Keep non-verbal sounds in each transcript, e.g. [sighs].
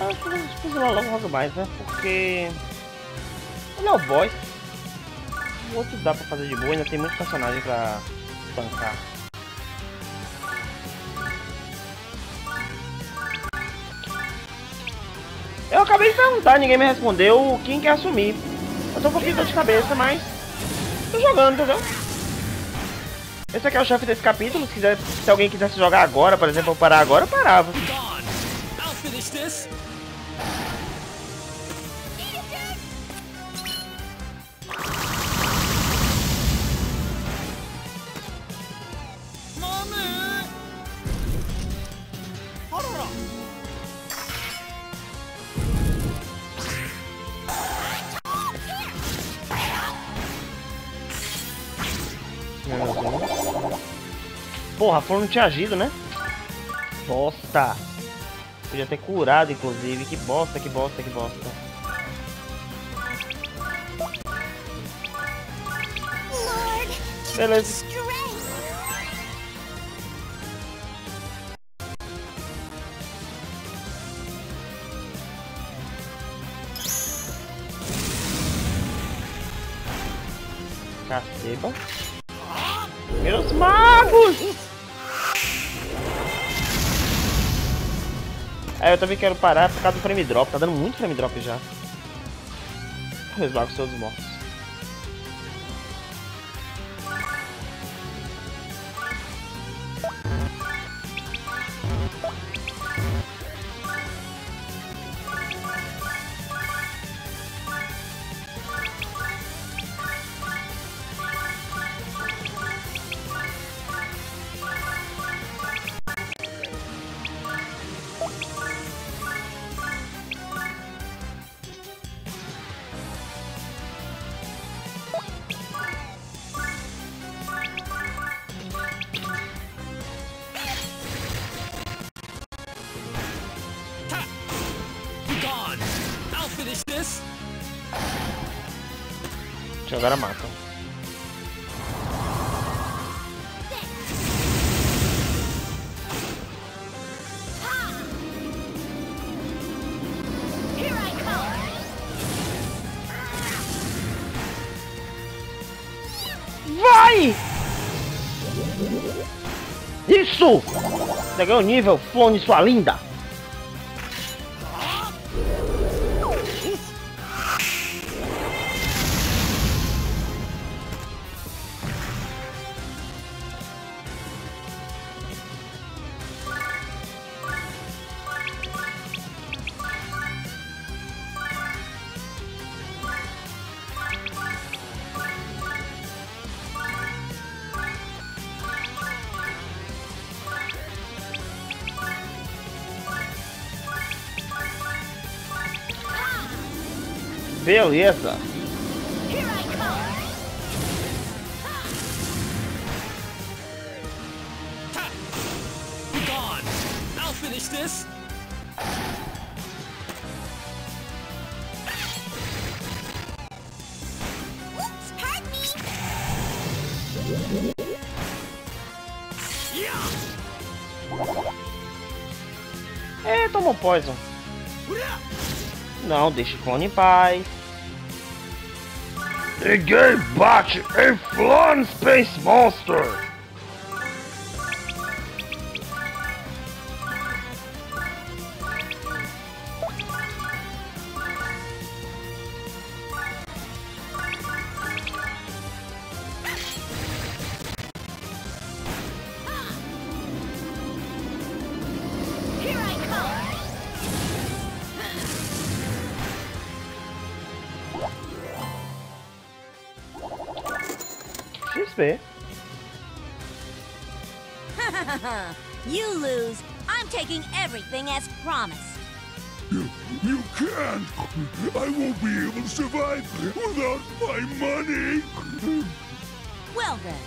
Acho que vamos fuzilar logo mais, né? Porque... Ele é o boss. O outro dá pra fazer de boa, ainda tem muitos personagens pra bancar. Acabei de perguntar, ninguém me respondeu quem quer assumir. Eu tô um pouquinho de cabeça, mas tô jogando, entendeu? Esse aqui é o chefe desse capítulo, se, quiser, se alguém quisesse jogar agora, por exemplo, eu parar agora, eu parava. Porra, foram não tinha agido, né? Bosta! Podia ter curado, inclusive. Que bosta, que bosta, que bosta. Beleza. Caceba. Meus magos! É, eu também quero parar por causa do frame drop. Tá dando muito frame drop já. Os magos todos mortos. Agora matam. Vai! Isso! Você ganhou nível, Fone, sua linda! Beleza. É, tomou poison. Não, deixa o clone em paz. Ninguém bate a Flonne Space Monster! [laughs] you lose. I'm taking everything as promised. You, you can't. I won't be able to survive without my money. Well then,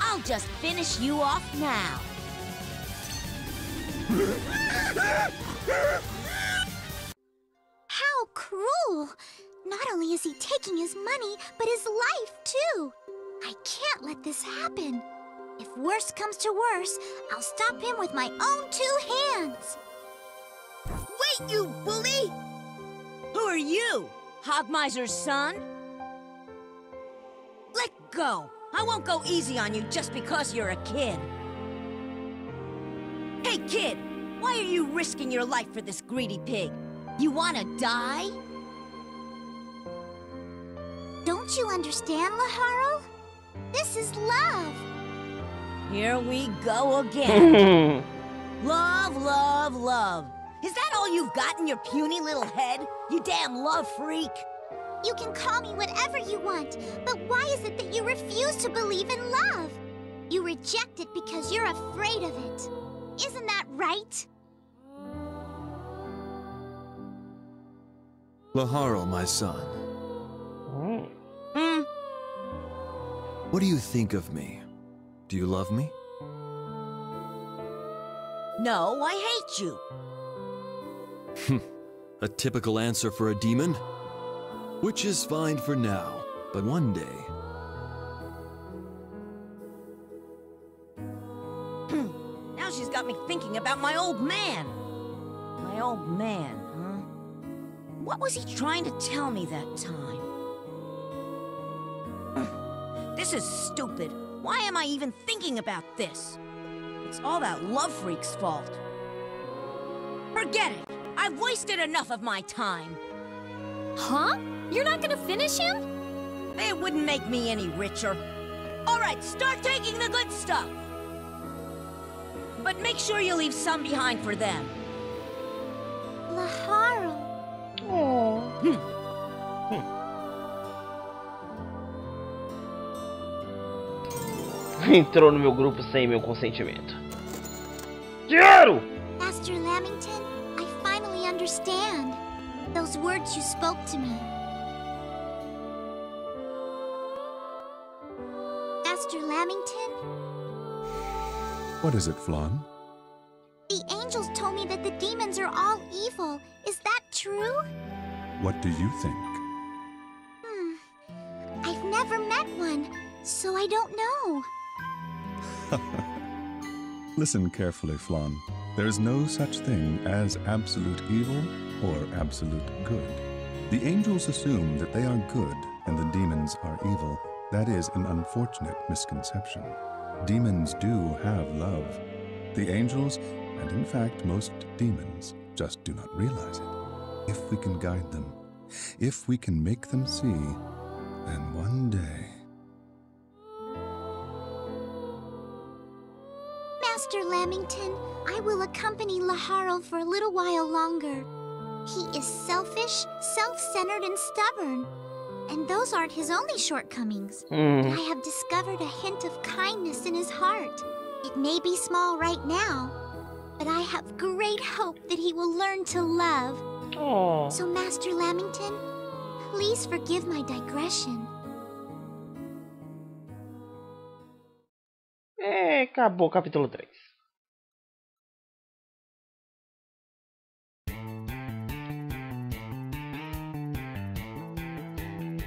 I'll just finish you off now. How cruel! Not only is he taking his money, but his life, too. I can't let this happen. If worse comes to worse, I'll stop him with my own two hands. Wait, you bully! Who are you? Hoggmeiser's son? Let go! I won't go easy on you just because you're a kid. Hey, kid! Why are you risking your life for this greedy pig? You wanna die? Don't you understand, Laharl? This is love. Here we go [laughs] again. love, love, love. Is that all you've got in your puny little head? You damn love freak. You can call me whatever you want, but why is it that you refuse to believe in love? You reject it because you're afraid of it. Isn't that right? Laharl, my son, what do you think of me? Do you love me? No, I hate you. [laughs] A typical answer for a demon? Which is fine for now, but one day, hmm. Now she's got me thinking about my old man. My old man, huh? What was he trying to tell me that time? This is stupid. Why am I even thinking about this? It's all that love freak's fault. Forget it. I've wasted enough of my time. Huh? You're not gonna finish him? It wouldn't make me any richer. All right, start taking the good stuff. But make sure you leave some behind for them. Laharl. [laughs] Entrou no meu grupo sem meu consentimento. Dinheiro! Master Lamington, I finally understand. Those words you spoke to me. Master Lamington, What is it, Flonne? the angels told me that the demons are all evil. Is that true? What do you think? Hmm. I've never met one, so I don't know. [laughs] Listen carefully, Flonne. There is no such thing as absolute evil or absolute good. The angels assume that they are good and the demons are evil. That is an unfortunate misconception. Demons do have love. The angels, and in fact most demons, just do not realize it. If we can guide them, if we can make them see, then one day. Master Lamington, I will accompany Laharl for a little while longer. He is selfish, self-centered, and stubborn. And those aren't his only shortcomings. Hum. I have discovered a hint of kindness in his heart. It may be small right now, but I have great hope that he will learn to love. Oh. So, Master Lamington, please forgive my digression. Acabou o capítulo 3.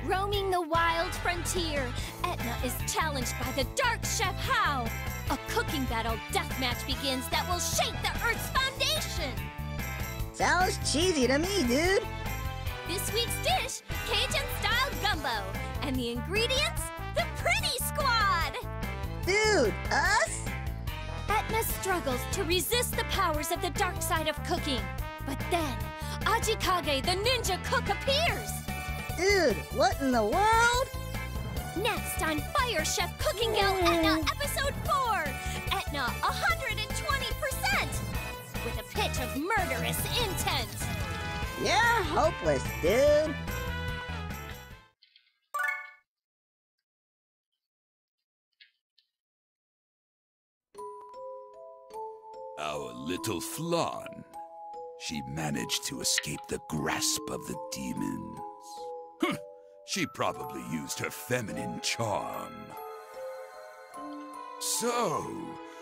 Roaming the wild frontier, Etna is challenged by the Dark Chef Hao. A cooking battle deathmatch begins that will shake the Earth's foundation. Sounds cheesy to me, dude. This week's dish, Cajun-style gumbo. And the ingredients, the Prinny Squad. Dude, us? Struggles to resist the powers of the dark side of cooking. But then, Ajikage, the ninja cook, appears. Dude, what in the world? Next on Fire Chef Cooking Guild Etna hmm. Episode 4 Etna 120%! With a pitch of murderous intent. You're hopeless, dude. Our little Flonne. She managed to escape the grasp of the demons. She probably used her feminine charm. So,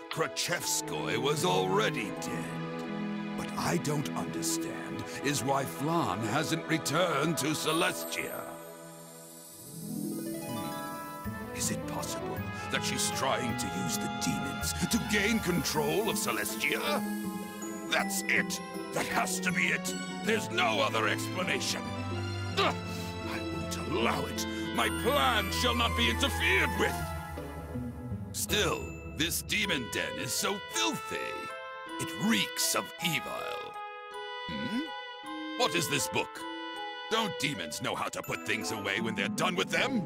Krichevskoy was already dead. What I don't understand is why Flonne hasn't returned to Celestia. Is it possible that she's trying to use the demons to gain control of Celestia? That's it. That has to be it. There's no other explanation. I won't allow it. My plan shall not be interfered with. Still, this demon den is so filthy. It reeks of evil. Hmm? What is this book? Don't demons know how to put things away when they're done with them?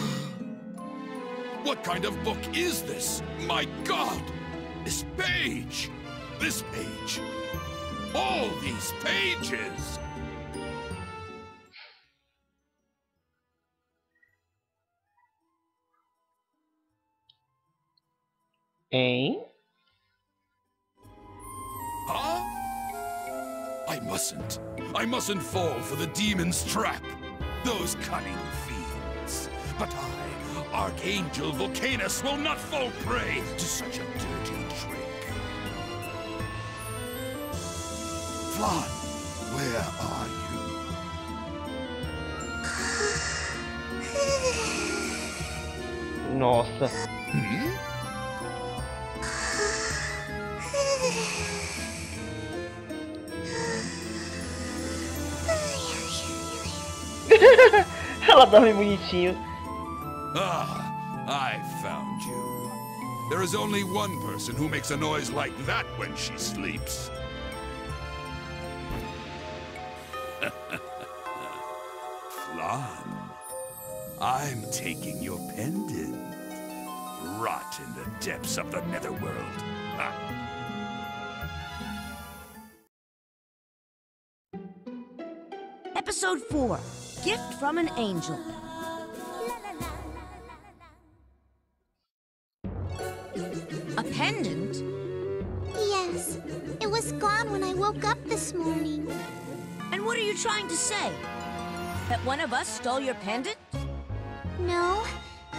[sighs] what kind of book is this? My god! This page! This page! All these pages! Hein? Huh? I mustn't. I mustn't fall for the demon's trap. Those cunning fiends. But I, Archangel Vulcanus, will not fall prey to such a dirty trick. Flonne, where are you? Nossa. Hmm? [laughs] Ela dorme bonitinho. Ah, I found you. There is only one person who makes a noise like that when she sleeps. [laughs] Flonne, I'm taking your pendant. Rot in the depths of the netherworld. Episode 4 Gift from an Angel. This morning. And what are you trying to say? That one of us stole your pendant? No,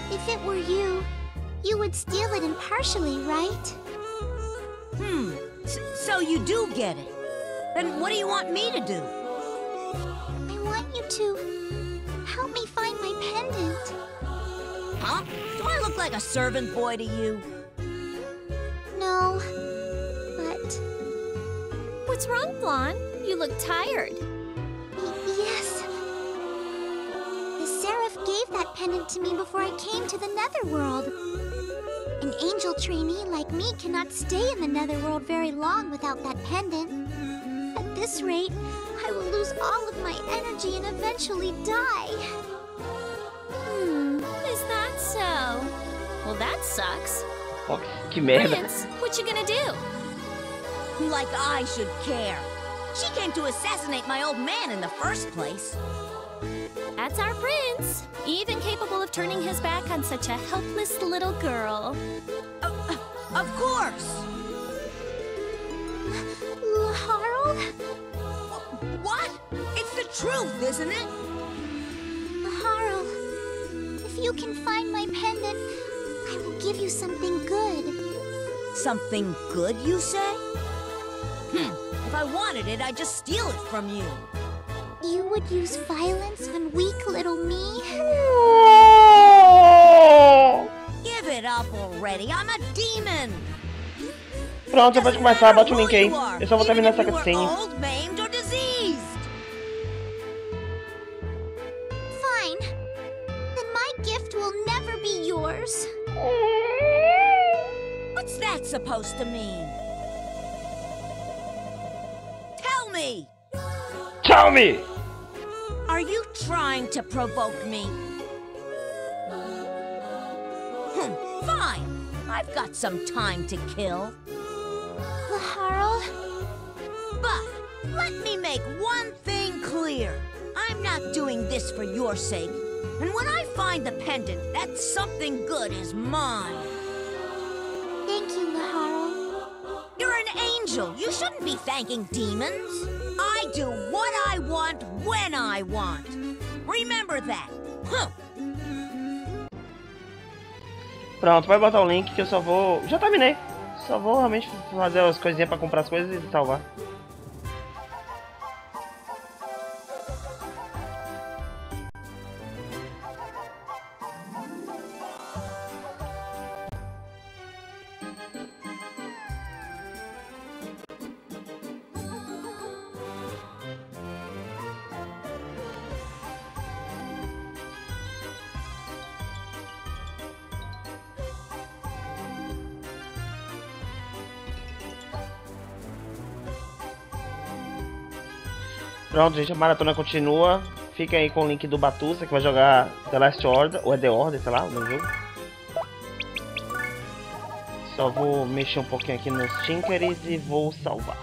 if it were you, you would steal it impartially, right? Hmm, S so you do get it. Then what do you want me to do? I want you to help me find my pendant. Huh? Do I look like a servant boy to you? No, What's wrong, Flonne? You look tired. yes. The Seraph gave that pendant to me before I came to the Netherworld. An angel trainee like me cannot stay in the Netherworld very long without that pendant. At this rate, I will lose all of my energy and eventually die. Hmm, is that so? Well, that sucks. Ó, que merda. Prince, what you gonna do? Like I should care. She came to assassinate my old man in the first place. That's our prince. Even capable of turning his back on such a helpless little girl. Uh, of course! L- Harold? What? It's the truth, isn't it? Harold, if you can find my pendant, I will give you something good. Something good, you say? Hmm. If I wanted it, I'd just steal it from you. You would use violence on weak little me? Give it up already. I'm a demon. Pronto, já pode começar. Bate o link aí. Who you are, Eu só vou terminar essa even if you cutscene. Me! Are you trying to provoke me? Hmm, fine. I've got some time to kill. Laharl? But let me make one thing clear. I'm not doing this for your sake. And when I find the pendant, that something good is mine. thank you, Laharl. You're an angel. You shouldn't be thanking demons. I do what I want when I want. Remember that. Pronto, vai botar o link que eu só vou. Já terminei. Só vou realmente fazer as coisinhas pra comprar as coisas e salvar. Pronto, gente, a maratona continua. Fiquem aí com o link do Batusa, que vai jogar The Last Order, ou é The Order, sei lá, no jogo. Só vou mexer um pouquinho aqui nos Tinkers e vou salvar.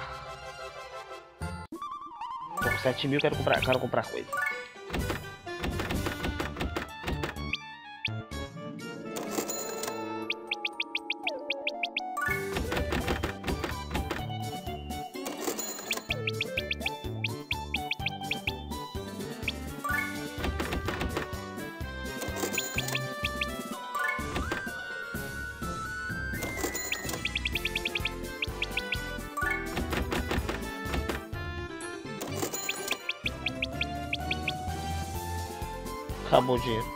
Com 7 mil, quero comprar, quero comprar coisa. Acabou o dinheiro.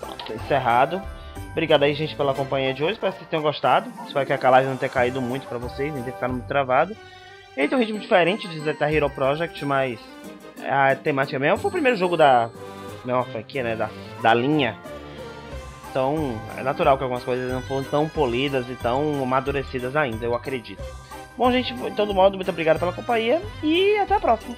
Pronto, encerrado. Obrigado aí, gente, pela companhia de hoje. Espero que vocês tenham gostado. Espero que a live não tenha caído muito pra vocês, nem ter ficado muito travado. Ele tem um ritmo diferente de Zeta Hero Project, mas a temática mesmo foi o primeiro jogo da mesma franquia, né? Da, da linha. Então, é natural que algumas coisas não foram tão polidas e tão amadurecidas ainda, eu acredito. Bom, gente, de todo modo, muito obrigado pela companhia e até a próxima.